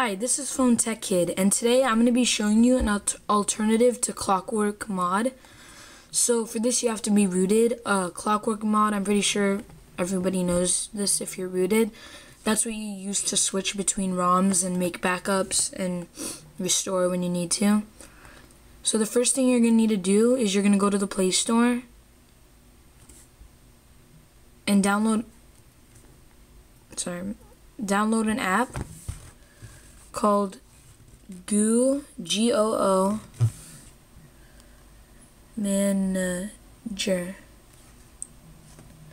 Hi, this is Phone Tech Kid, and today I'm going to be showing you an al alternative to Clockwork Mod. So for this, you have to be rooted. Uh, Clockwork Mod, I'm pretty sure everybody knows this if you're rooted. That's what you use to switch between ROMs and make backups and restore when you need to. So the first thing you're going to need to do is you're going to go to the Play Store and download sorry, download an app called Goo G O O Manager.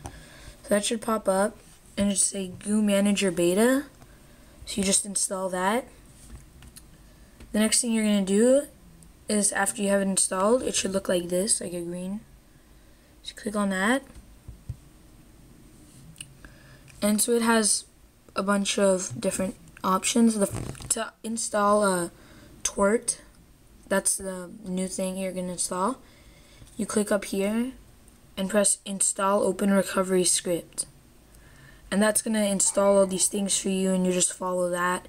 So that should pop up and just say Goo Manager Beta. So you just install that. The next thing you're gonna do is after you have it installed, it should look like this, like a green. Just click on that. And so it has a bunch of different options. The, to install a TWRP, that's the new thing you're going to install. You click up here and press install open recovery script. And that's going to install all these things for you and you just follow that.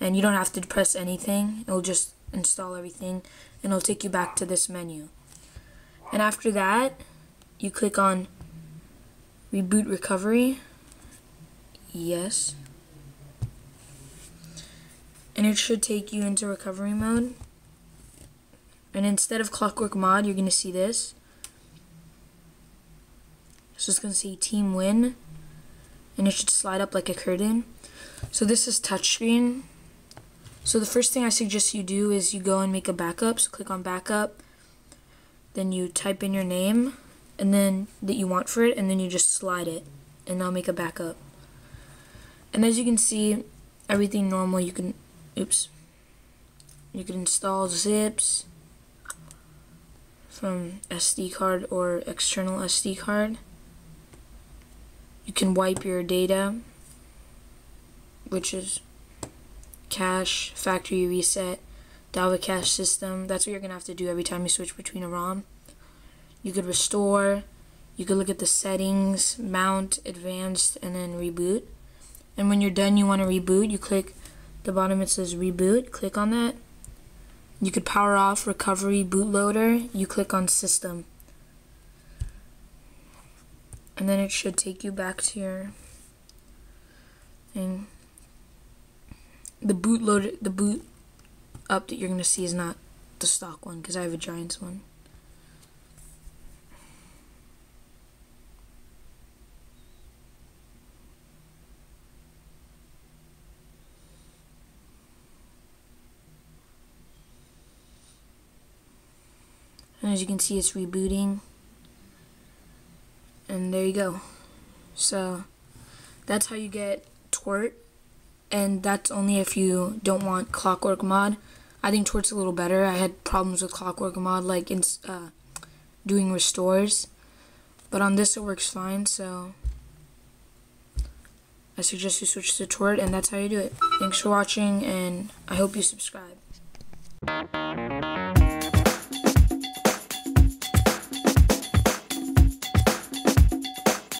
And you don't have to press anything. It'll just install everything and it'll take you back to this menu. And after that, you click on reboot recovery. Yes and it should take you into recovery mode. And instead of Clockwork Mod, you're going to see this. So it's going to say Team Win, and it should slide up like a curtain. So this is touchscreen. So the first thing I suggest you do is you go and make a backup. So click on backup, then you type in your name, and then that you want for it, and then you just slide it, and I'll make a backup. And as you can see, everything normal. You can oops you can install zips from SD card or external SD card you can wipe your data which is cache, factory reset, Dalvik cache system. That's what you're to have to do every time you switch between a ROM. You could restore, you could look at the settings, mount, advanced, and then reboot. And when you're done, you want to reboot, you click the bottom it says reboot. Click on that. You could power off recovery bootloader. You click on system. And then it should take you back to your thing the bootloader the boot up that you're gonna see is not the stock one because I have a Giants one and as you can see it's rebooting. And there you go. So that's how you get TWRP. And that's only if you don't want Clockwork Mod. I think TWRP's a little better. I had problems with Clockwork Mod like in uh, doing restores. But on this it works fine so I suggest you switch to TWRP and that's how you do it. Thanks for watching and I hope you subscribe